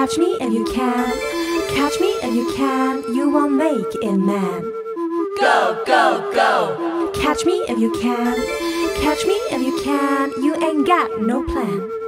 Catch me if you can. Catch me if you can. You won't make it, man. Go, go, go. Catch me if you can. Catch me if you can. You ain't got no plan.